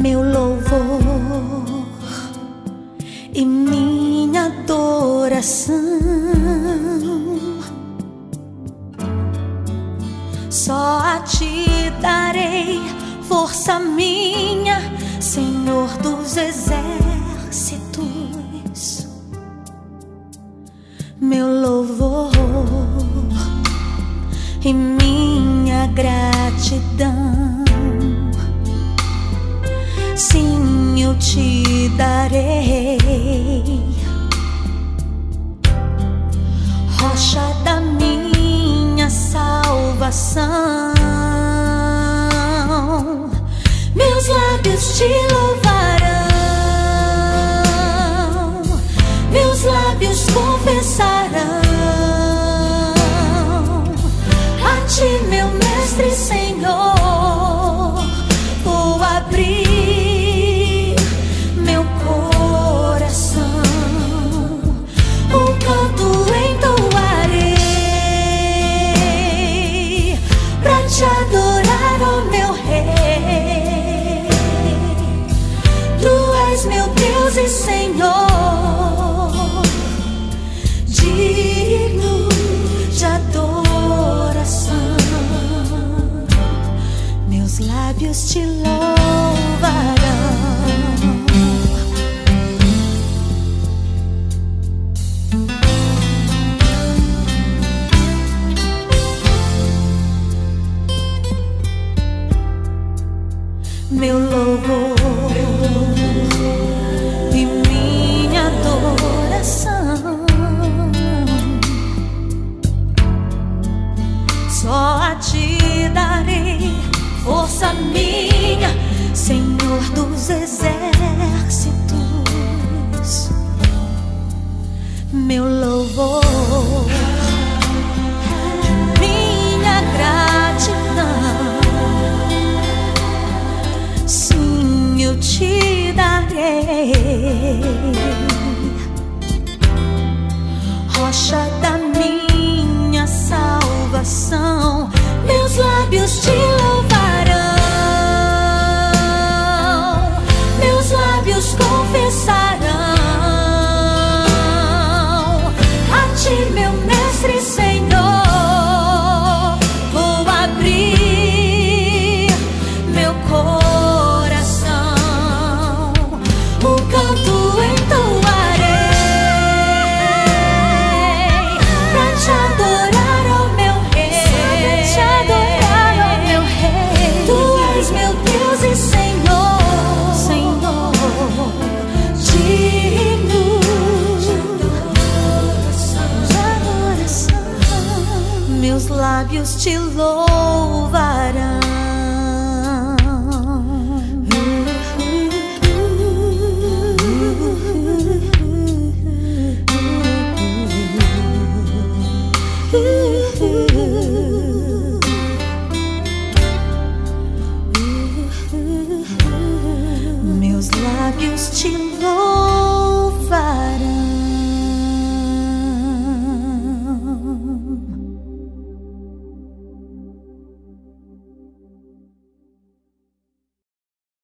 meu louvor e minha adoração. Só a ti darei força minha, Senhor dos exércitos. Meu louvor e minha gratidão. Sim, eu te darei, rocha da minha salvação. Meus lábios te louvarão, lábios te louvarão. Meu exércitos. Meu louvor, minha gratidão. Sim, eu te darei rocha da Meus lábios te louvarão. Meus lábios te louvarão.